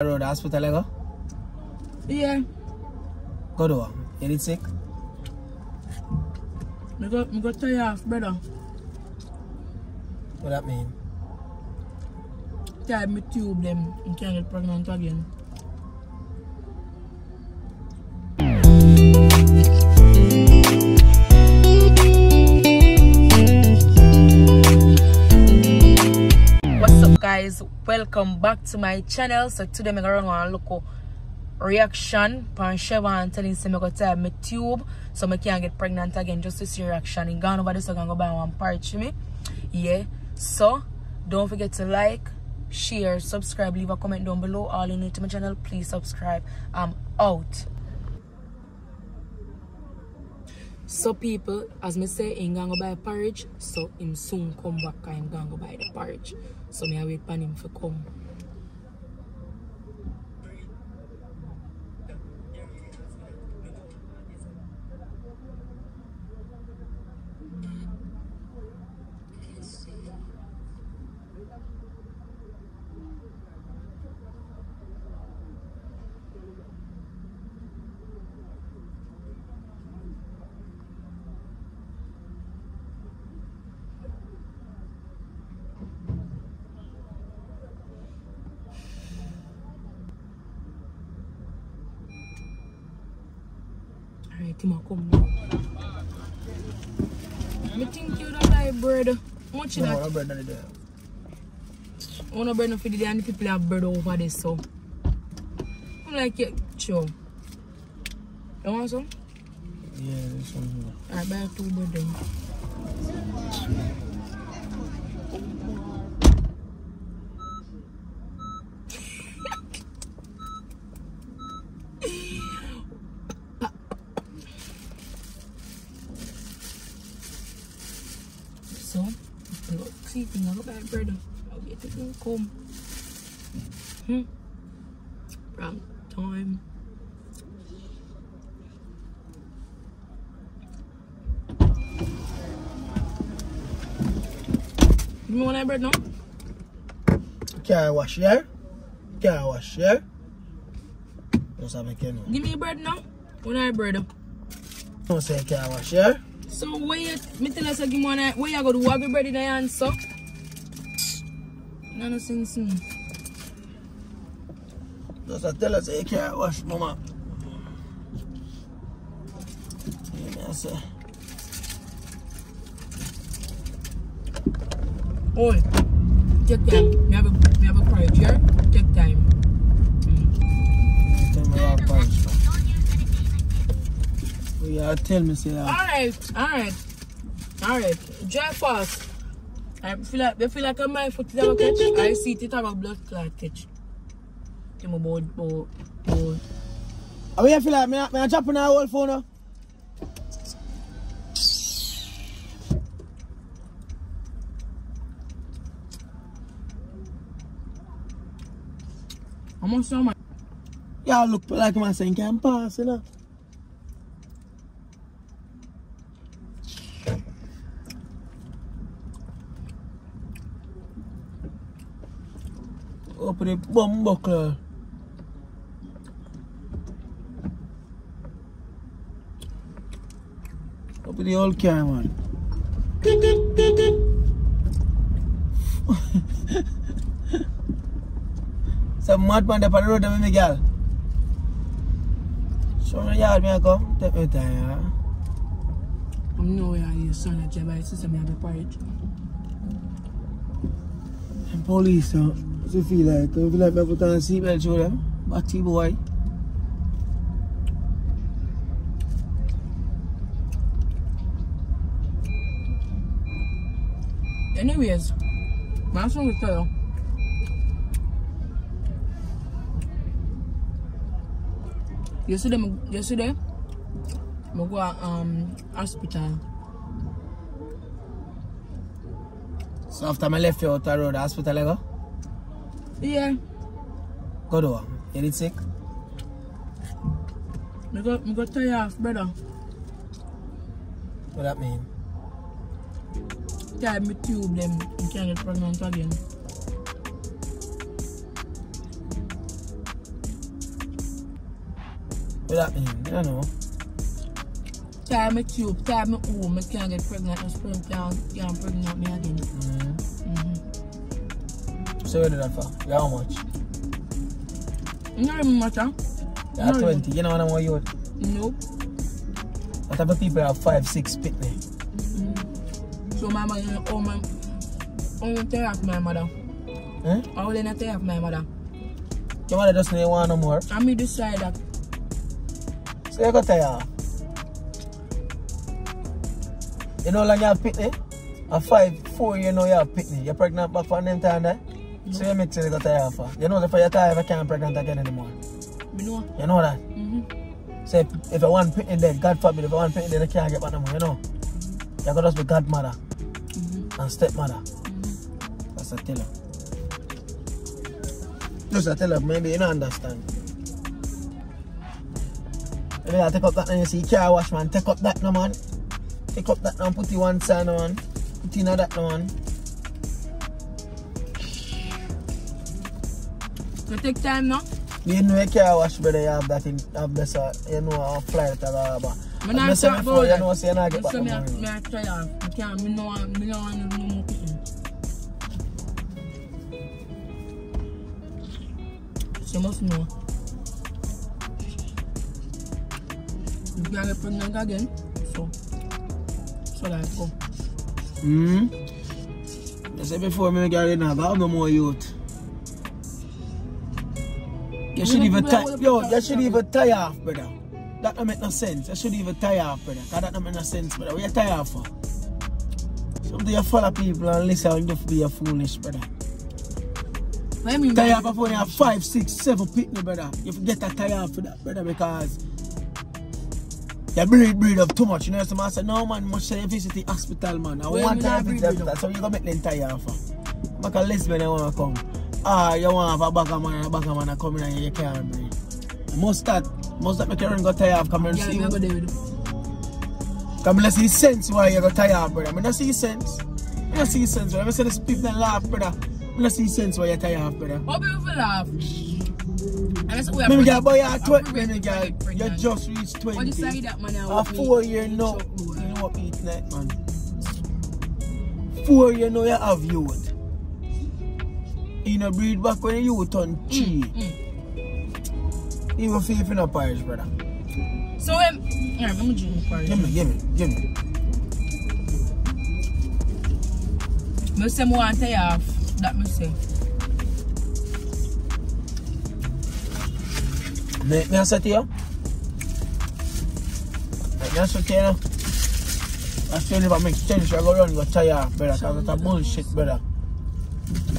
road hospital, you go? Yeah. Go do You did sick? Me go, me go tell you off, brother. What that mean? Tie me tube them and can't get pregnant again. Guys? Welcome back to my channel. So today I'm gonna run look at reaction pan Chevron telling say me go tie me tube so me can't get pregnant again just to see reaction. In gone over this so I'm gonna go buy one part me. Yeah. So don't forget to like, share, subscribe, leave a comment down below. All you new to my channel, please subscribe. I'm out. So people, as me say, him gonna go buy porridge, so him soon come back and him gonna go buy the porridge. So me I wait for him for come. Alright, him a come now. Me think you don't like bread. Much No, that? no bread on there. I oh, want bread no for the day and the people have bread over there so. I'm like it, sure. You want some? Yeah, this one. Alright, buy two bread then. So, look, see, tinggal ko buy bread. Get come. Hmm. Wrong time. Give me one of that bread now. Can I wash here. Can I wash here. Just have a can. Give me a bread now. One of that bread. No say can I wash here. So where you, me tell us give me one of where you go to have your bread in your hand, so? None of sense. Just a tell us say eh, car wash, mama. Yeah, me I. Oi, take time. Me have a, me have a porridge here. Take time. Tell me yeah, tell me say that. Alright, alright. Alright. Dry fast. I feel like, I feel like my foot is a catch. I see it have a blood clot catch. Me about, about, about. How you feel like a chop on a whole phone now? How much so much? Y'all look like my saying can pass, you know. The bum buckler. Open the old car, man. Some mad man up on the road, them me girl. So me yard me a come, take me time, yeah. I know where your son at Jabba. Sister, me have a porridge. And police, so, what's it feel like? Feel like put on a seatbelt show them? Batty boy. Anyways, my son will tell you. Yesterday, yesterday, I go um hospital. So after me left you out the road, hospital you go? Yeah, Go do You did sick? me go, me go tell you off, brother. What that mean? Tie me tube them and can't get pregnant again. What that mean? I don't know. Tie me tube, tie me home, I can't get pregnant, and sperm can't, can't pregnant me again. Mm. Mm-hmm. So what did that for? How much? You know really matter? You are No. 20. You know what I'm you? Nope. What of people have 5, 6 pitney? So my mother, oh my, only take off my mother. Eh? I will not take off my mother. Your mother doesn't even want no more. I me decide that. So you got tired. You know like you have pitney? A 5, 4 you know you have pitney. You're pregnant back for them time there? So you make sure you got tired for. You know if you're tired if you can't pregnant again anymore. Me know. You know that? Mm-hmm. So if, I want pitney dead, God forbid, if I want pitney dead, I can't get back no more, you know? You gotta just be godmother Mm-hmm. and stepmother. Mm-hmm. That's a tell her. Just a tell her, maybe you don't understand. Maybe I take up that and you see car wash man, take up that no man. Take up that and put it one side no man. Put it in that no man. So take time now. You know a car wash brother you have that in have this uh, you know a flight bar. Me And not me say talk before about you that. know say you not get back no me money. me a try off. Me can't, me no want, me no want no more pitting. She must know. You can't get pregnant again. So, so like go. Hmm? You say before me get ready now, I have no more youth. You should even tie, yo, you should even tie off, brother. That don't make no sense. You should even tie off, brother. Cause that don't make no sense, brother. What you tie off for? Something you follow people and listen and just be a foolish, brother. What you mean Tie off before you have five, six, seven pitney, brother. You forget to tie off for that, brother, because you breed, breed up too much. You know, some man say, no, man, must say visit the hospital, man. I want to breed, hospital, so you gonna make them tie off for. Like a you want to come. Ah, you want have a bag of man and a bag of man and come in and you can't breathe. Must that, must that make your run go tie off, come and Yeah, see you. go you. Come and see sense why you go off, brother. I don't see sense. I don't see sense, brother. I say this people laugh, brother. I don't see sense why you tie off, brother. How people laugh? And that's what we are Maybe girl, boy, you're I'm 20, pregnant, maybe girl, you just reached 20. What you say that man? A four year no, you know what eat that man. Four year no you have youth. You know, breed back when you turn three. Mm, mm. Even faith in a parish, brother. So, um, yeah, let me drink the parish. Give me, give me, give me. Me say more and half. That me say. Me, me a set here? Me a set here? I still never make sense. I go run, go tire, brother. Cause that's a bullshit, brother.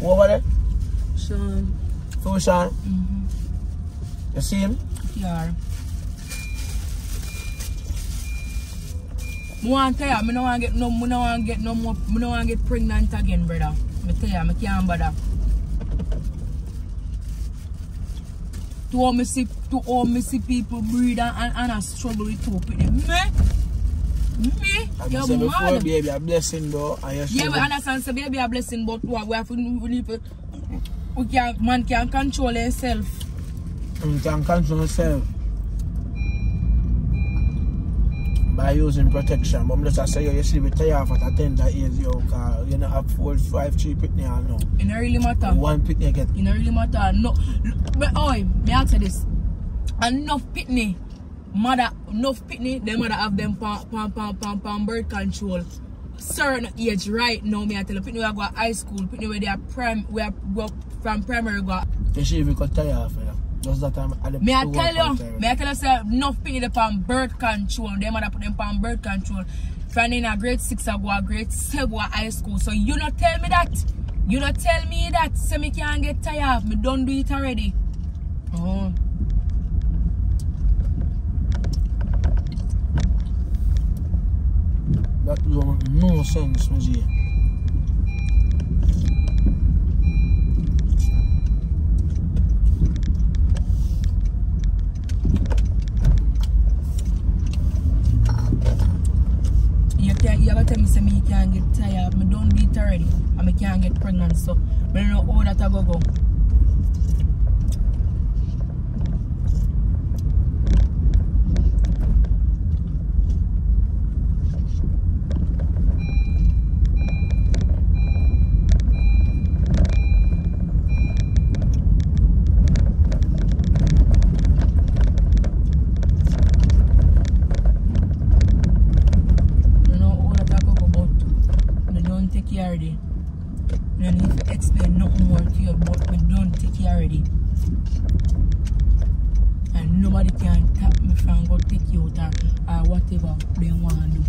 Who Over there? Sean. Who, Sean? Mm-hmm. You see him? Yeah. Me want tell you, me no want get no, me no want get no more, me no want get pregnant again, brother. Me tell you, me can't bother. To all me see, to all me see people breed and, and, and a struggle with people. Me, me, I you're said before, baby, a blessing, bro. And Yeah, we understand, so baby a blessing, but what we have to need to, we can, man can control himself. You can control yourself by using protection. But I'm just say you, you see me tie off at a tender age, yo, cause you know have four, five, three pitney and no. It don't really matter. One pitney get It don't really matter. No, but oi, me ask you this. Enough pitney, mother, enough pitney, them mother have them pam pam pam pam pam birth control. Certain age right now, me I tell you, pitney we are go high school, pitney where they are prime, we are go from primary go. see if you could tie off, know. Just that time at the Me I tell you, me I tell you say enough pitney they on birth control. Them mother put them on birth control. From in a grade six I go a grade seven high school. So you not tell me that. You not tell me that. Say me can't get tired. Me don't do it already. Oh. That don't no sense, me see. You can't, you ever tell me say me can't get tired. Me don't do it already. And me can't get pregnant. So me don't know how that I go go. From go take you out or, or whatever they want to do.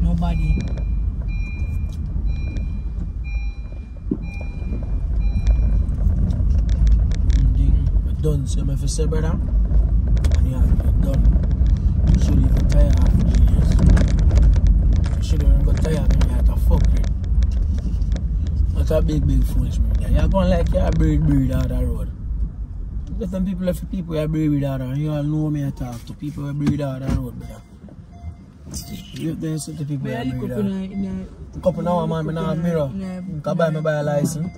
Nobody. Done. So if you say, brother, and you have done. You should even tire half genius. You should even go tire when you have to fuck it. That's a big, big foolish man. You're going like you're a breed breed out the road. Get some people left people breed breed out and you all know me I talk to people who breed out the road, brother. You then say to people But I you look breed up out. in a, in a Couple now, man, me not mirror. Yeah. Can buy me buy a license.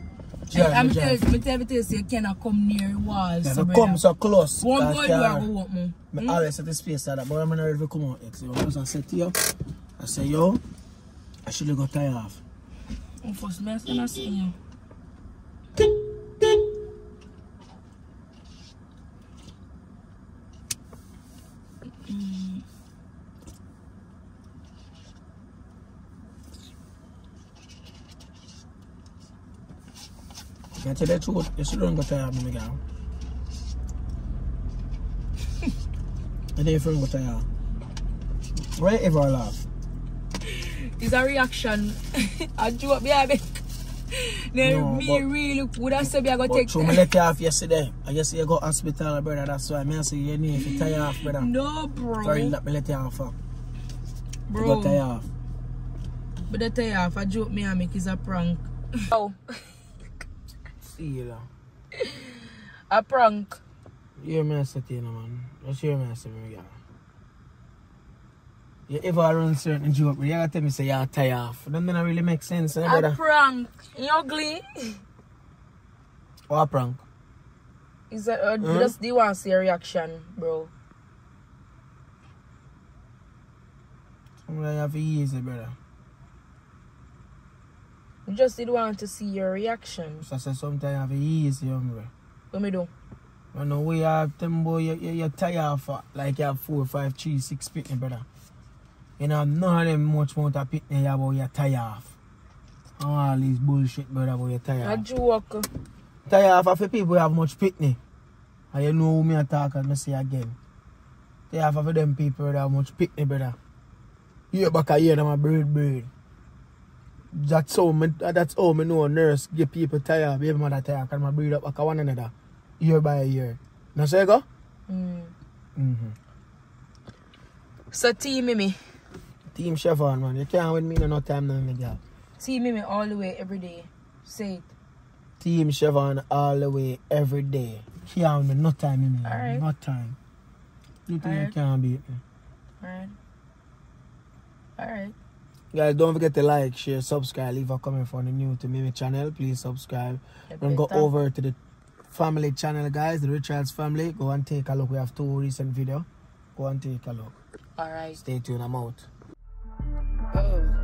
Hey, I'm telling you, I'm telling you, you cannot come near walls. Yeah, so come so close. One boy you are go walk me. Me hmm? always set the space that, but I'm not ready to come out. So I was I said to you, I say, yo, I should have got tired off. Oh, first me I stand see you. Can I tell you the truth? You should have got tired of me, girl. and then you friend got tired. Why ever laugh? It's a reaction. I joke me a bit. Then No, me but- really would have said me I go But take so me let you off yesterday. I just say you go hospital, brother. That's why me I say you need to tire off, brother. No bro. Sorry, let me let you off. uh. You bro. got tired off. But I tell you off, a joke me I make is a prank. Oh, Now. a prank. You hear me say to you, man. Just hear me I say, me, girl. You ever run certain joke, but you gotta tell me say you're tired off. That don't really make sense, eh, A brother? prank. You ugly. What a prank? Is that uh, Hmm? just you want to see a reaction, bro? Something you have to easy, brother. You just did want to see your reaction. So I say sometimes have to easy, boy. What me do? I know we have them boy, you, you, you're tired of uh, like you have four, five, three, six pitney, brother. You know, none of them much amount of pitney you but you're tired of. All this bullshit, brother, but you're tired A of. joke. Tired of the people have much pitney. And you know who me I talk and me say again. Tired of them people that have much pitney, brother. You back a year them a bird bird. That's how me, that's how me know a nurse give people tired, baby mother tired, because my breed up like one another. Year by year. Now say go? Mm. Mm-hmm. So team me, Team Chevron, man. You can't win me no, no time, no, me girl. team me all the way every day. Say it. Team Chevron all the way, every day. Can't win me no time, me. man. Alright. No time. You think you can't beat me. Alright. Alright. Guys, don't forget to like, share, subscribe. Leave a comment for the new to Mimi channel. Please subscribe. Then go over to the family channel, guys. The Richards family. Go and take a look. We have two recent video. Go and take a look. Alright. Stay tuned. I'm out. Oh.